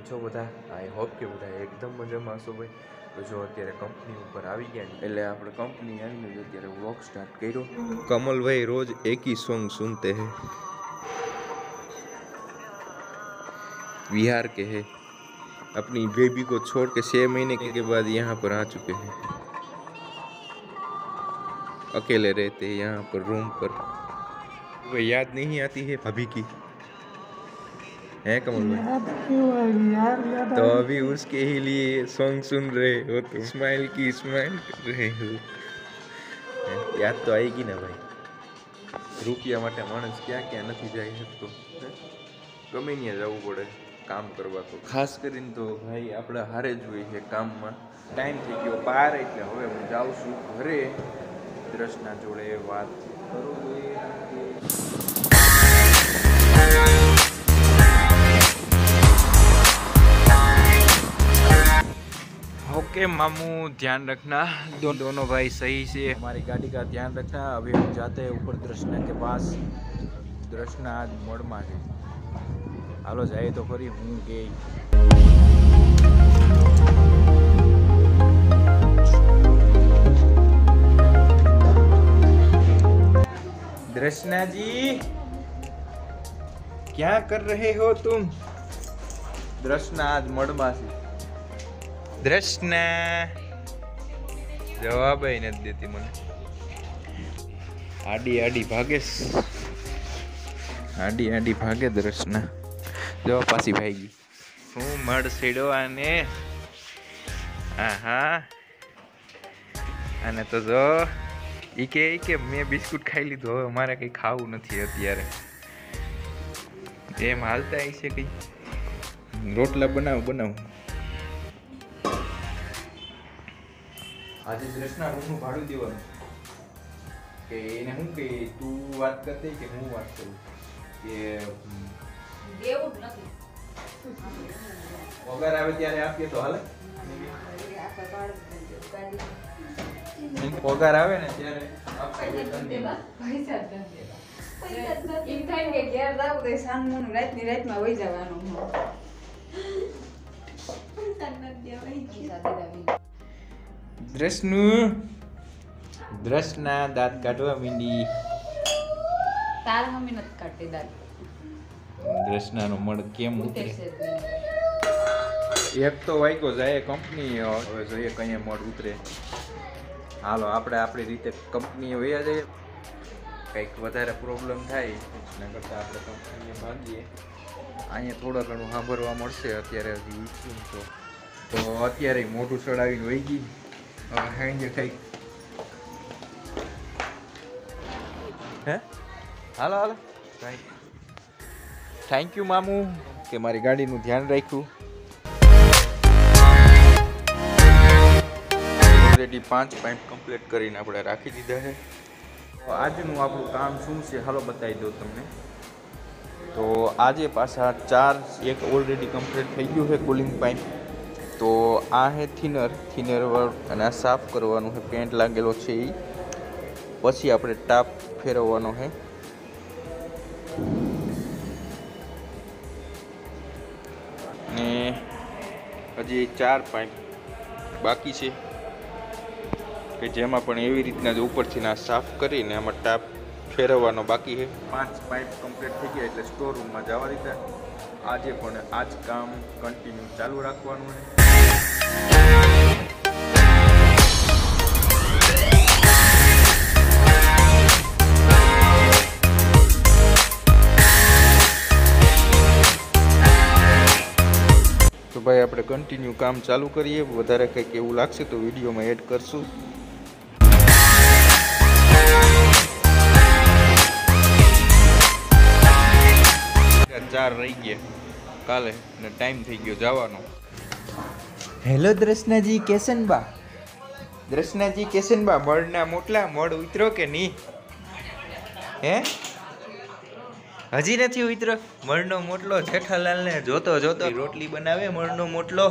છો બધા I hope કે બધા એકદમ મજામાં હશો ભાઈ તો જો અત્યારે કંપની ઉપર આવી ગયા ને એટલે આપણે કંપની આવીને જો અત્યારે વ્લોગ સ્ટાર્ટ કર્યો કમલભાઈ રોજ એક ही સોંગ સુનતે હૈ बिहार के हैं अपनी बेबी को छोड़ के छः महीने के बाद यहाँ पर आ चुके हैं अकेले रहते हैं यहाँ पर रूम पर वो याद नहीं आती है भाभी की है कमल भाई याद क्यों आएगी यार याद तो अभी उसके ही लिए सॉन्ग सुन रहे हो तुम स्माइल की स्माइल कर रहे हो યાદ તો આવેગી ને ભાઈ રૂપિયા માટે માણસ ક્યાં ક્યાં નથી જઈ શકતો હે? ગમે ત્યાં જવું પડે કામ કરવા તો ખાસ કરીને તો ભાઈ આપણે હારે જ હોય છે કામમાં ટાઈમ થઈ ગયો બાર એટલે હવે હું જાઉં છું ઘરે દ્રષ્ટના જોડે વાત કરું જોઈએ ओके मामू ध्यान रखना दो, दोनों भाई सही से हमारी गाड़ी का ध्यान रखना अभी हम जाते हैं ऊपर दृष्णा के पास दृष्णा आज મોડમાં છે હાલો જાય તો ફરી હું કે दृष्णा जी क्या कर रहे हो तुम दृष्णा आज મડમાં છે દ્રષ્ના જવાબ નથી દેતી મને. આડી આડી ભાગે આડી આડી ભાગે દ્રષ્ટના. જવા પાછી ભાગી હું મળ સેડવાને. આહા. અને તો જો એ કે કે મેં બિસ્કુટ ખાઈ લીધું હવે મારે કંઈ ખાવું નથી અત્યારે. એમ હાલતા છે કંઈ? રોટલા બનાવું બનાવું. આજે દ્રષ્ના રૂમનું ભાડું દેવાનું? કે એને શું કે તું વાત કરતી કે હું વાત કરું? કે દેવું નથી. પગાર આવે ત્યારે આપીએ તો હાલે? પગાર આવે ને ત્યારે. એમ થાય કે ઘેર જાવું તો સાંજનું રાતની રાતમાં વહી જવાનું દ્રષ્નું દ્રષ્ના દાંત કાઢવા મીંડી. તાર મમ્મી નથી કાઢતી દાંત. દ્રષ્નાનો મળ કેમ ઉતરે. એક તો વાગ્યો જાય કંપની હવે જોઈએ કઈ મળ ઉતરે. હાલો આપણે આપણી રીતે કંપનીએ વયા જઈએ. કંઈક વધારે પ્રોબ્લેમ થાય એના કરતાં આપણે કંપનીએ ભાગીએ. અહીંયા થોડા ઘણું સાંભળવા મળશે અત્યારે હજી ઉઠ્યું તો તો અત્યારે મોઢું ચડાવીને વહી ગઈ. હવે સાંજે કંઈક હે હાલો હાલો થેન્ક યુ મામુ કે મારી ગાડીનું ધ્યાન રાખ્યું. ઓલરેડી પાંચ પાઇપ કમ્પ્લીટ કરીને આપણે રાખી દીધા છે. તો આજનું આપણું કામ શું છે? હાલો બતાવી દઉં તમને. તો આજે પાછા ચાર એક ઓલરેડી કમ્પ્લીટ થઈ ગયું છે કુલિંગ પાઇપ તો આ હે થિનર થિનર અને આ સાફ કરવાનું છે પેન્ટ લાગેલો છે એ પછી આપણે ટાપ ફેરવવાનો છે ને હજી ચાર પાઇપ બાકી છે કે જેમાં પણ એવી રીતના જ ઉપરથી ના સાફ કરીને આમાં ટાપ ફેરવવાનો બાકી છે પાંચ પાઇપ કમ્પ્લીટ થઈ ગયા એટલે સ્ટોર રૂમમાં જવા દીધા. આજે પણ આ જ કામ કન્ટિન્યુ ચાલુ રાખવાનું તો ભાઈ, આપણે કન્ટિન્યુ કામ ચાલુ કરીએ. વધારે કંઈક એવું લાગશે તો વિડીયોમાં એડ કરશું. ચાર રહી ગયા કાલે ને ટાઈમ થઈ ગયો જવાનો. હેલો દ્રષ્ણાજી કેશનબા દ્રષ્ણાજી કેશનબા મળના મોટલા મળ ઉતરો કે નહીં હે? હજી નથી ઉતરો? મળનો મોટલો જેઠાલાલને જોતો જોતો રોટલી બનાવે મળનો મોટલો.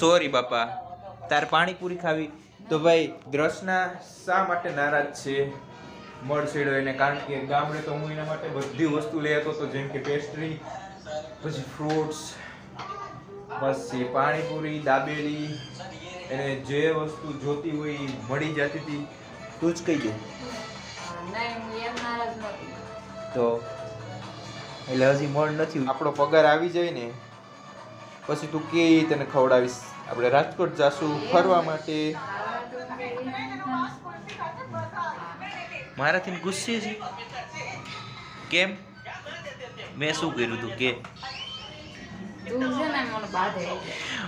સોરી બાપા તાર પાણીપુરી ખાવી. તો ભાઈ દ્રષ્ણા શા માટે નારાજ છે? મળ છેડો એને કારણ કે ગામડે તો હું એના માટે બધી વસ્તુ લઈ હતો જેમ કે પેસ્ટ્રી પછી ફ્રૂટ્સ પછી પાણીપુરી દાબેલી એને જે વસ્તુ જોતી હોય એ મળી જતી હતી. તું જ કહી દે. નહીં હું એમ નારાજ નહોતી તો? એટલે હજી મળ નથી. આપણો પગાર આવી જાય ને પછી તું કે તને ખવડાવીશ. આપણે રાજકોટ જાશું ફરવા માટે ખાવા તો કઈ મારાથી ગુસ્સે છે. કેમ? મેં શું કર્યું તું? કે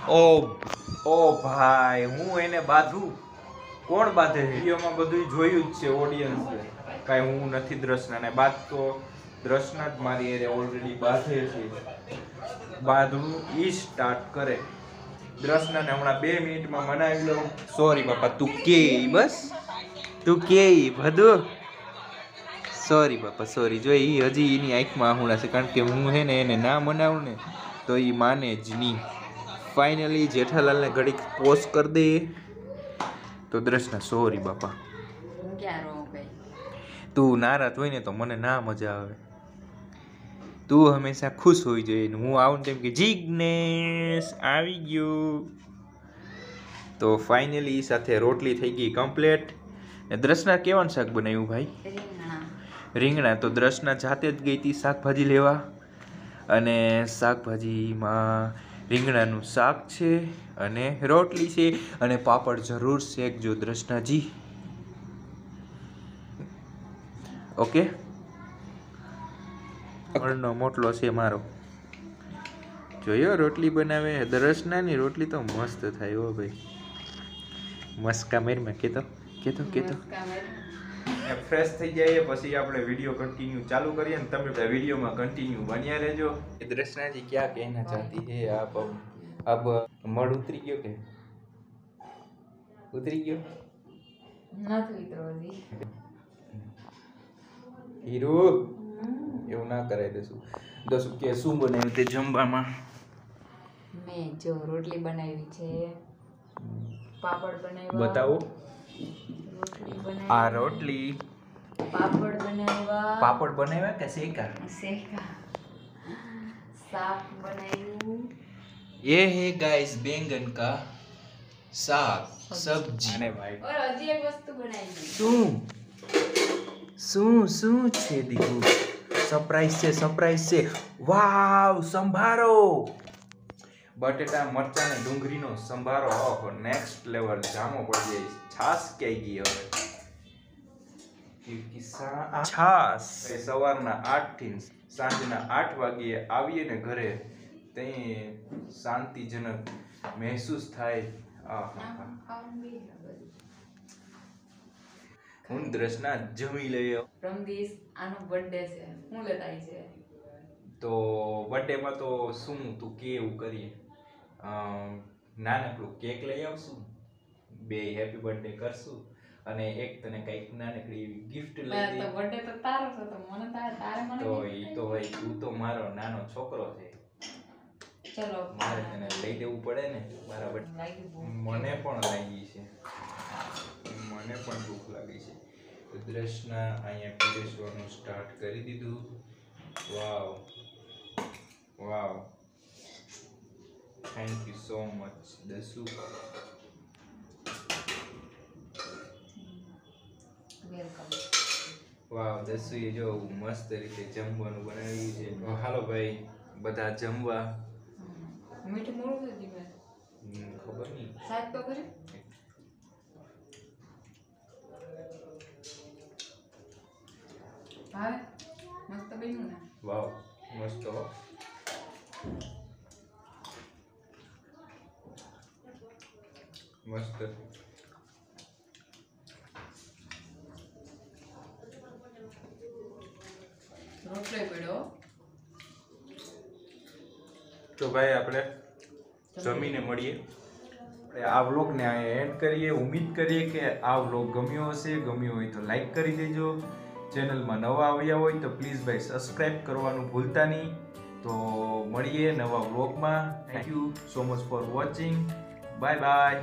ઓ ઓ ભાઈ હું એને બાંધું? કોણ બાંધે? વિડીયોમાં બધું જોયું જ છે ઓડિયન્સે કાંઈ હું નથી દ્રષ્ણાને. તો દ્રષ્ણા જ મારી એને ઓલરેડી બાંધે છે. બાંધવું ઈ સ્ટાર્ટ કરે. દ્રષ્ણાને હમણાં બે મિનિટમાં મનાવી લઉં. સોરી બાપા તું કે બસ? તું કે બધું સોરી બાપા સોરી જો એ હજી એની આંખમાં આહુણા છે કારણ કે હું હે ને એને ના મનાવું ને તો એ માને જ નહીં. ફાઇનલી જેઠાલાલને ઘડીક પોસ્ટ કરી દે. તો દ્રષ્ટા સોરી બાપા. તું નારાજ હોય ને તો મને ના મજા આવે. તું હંમેશા ખુશ હોવી જોઈએ ને. હું આવું તેમ કે જિજ્ઞેશ આવી ગયું. તો ફાઇનલી સાથે રોટલી થઈ ગઈ કમ્પ્લીટ ને દ્રશના કેવાનું શાક બનાવ્યું ભાઈ? રીંગણા તો દ્રશના જાતે જ ગઈ હતી શાકભાજી લેવા. અને શાકભાજીમાં રીંગણાનું શાક છે અને રોટલી છે અને પાપડ જરૂર શેકજો દ્રષ્ણાજી ઓકે? અણનો મોટલો છે મારો. જોયો રોટલી બનાવે. દ્રશનાની રોટલી તો મસ્ત થાય હો ભાઈ. મસ્કા મેરમાં કેતો કેતો કેતો. ફ્રેશ થઈ જઈએ પછી આપણે વીડિયો કન્ટિન્યુ ચાલુ કરીએ ને તમે બધા વિડીયોમાં કન્ટિન્યુ બન્યા રહેજો. એ દ્રષ્ણાજી ક્યાં કહેના ચાહતી હે આપ આપ મળ ઉતરી ગયો કે? ઉતરી ગયો? નથી ઉતરવાની હજી હીરો? એવું ના કરાય દસ કે શું બનાવ્યું તે જમવામાં? મેં જો રોટલી બનાવી છે. પાપડ બનાવ્યા. બતાવો. રોટલી બનાવી આ રોટલી પાપડ બનાવ્યા પાપડ બનાવ્યા કે શેકા શેકા શાક બનાવ્યું ये है गाइस बैंगन का साग सब्जी અને ભાઈ ઓર હજી એક વસ્તુ બનાવી શું શું શું છે દીકુ સરપ્રાઈઝ છે સરપ્રાઈઝ છે વાવ સંભારો બટેટા મરચાં ને ડુંગળીનો સંભારો ઓહો નેક્સ્ટ લેવલ જામો પડી જાય છાસ ક્યાંય ગઈ હવે ક્યુંકિ સા- છાસ. સવારના આઠથી સાંજના આઠ વાગ્યે આવીએ ને ઘરે તે શાંતિજનક મહેસૂસ થાય. હું દ્રષ્ણા જમી લઈએ. રમદીશ આનો બર્થડે છે. હું લેતા છે? તો બર્થડેમાં તો શું તું કે એવું કરીએ? અમ, નાનકડું કેક લઈ આવશું. બે હેપી બર્થડે કરશું. અને એક તને કંઈક નાનકડી એવી ગિફ્ટ લઈ તો બર્થડે તો તારો છે તો મને તારે તારે મને તો ઈ તો ભાઈ તું તો મારો નાનો છોકરો છે. ચલો. મારે તને લઈ દેવું પડે ને બરાબર? લાગી મને પણ લાગી છે. મને પણ ભૂખ લાગી છે. તો દ્રષ્ણા અહીંયા પીરસવાનું સ્ટાર્ટ કરી દીધું. Wow. Wow. Thank you so much Dasu. Welcome. Wow દસુએ જો મસ્ત રીતે જમવાનું બનાવ્યું છે. તો હાલો ભાઈ બધા જમવા. મીઠું મોડું ધીમે ખબર નહીં શાક તો કરે ભાવે મસ્ત બન્યું ને. વાવ મસ્ત મસ્ત રોટલો પડ્યો તો ભાઈ આપણે જમીને મળીએ. આ વ્લોગને એન્ડ કરીએ. ઉમ્મીદ કરીએ કે આ વ્લોગ ગમ્યો હશે. ગમ્યો હોય તો લાઈક કરી દેજો. ચેનલમાં નવા આવ્યા હોય તો પ્લીઝ ભાઈ સબસ્ક્રાઈબ કરવાનું ભૂલતા નહીં. તો મળીએ નવા વ્લોગમાં. Thank you so much for watching bye bye